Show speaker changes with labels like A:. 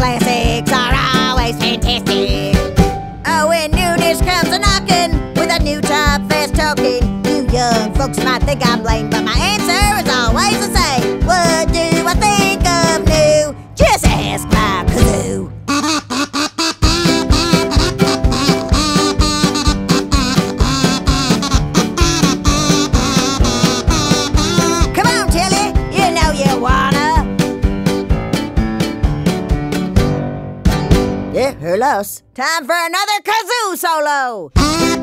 A: classics are always fantastic. Oh, when new dish comes a knocking with a new top fast talking, you young folks might think I'm lame, but my answer is less. Time for another kazoo solo.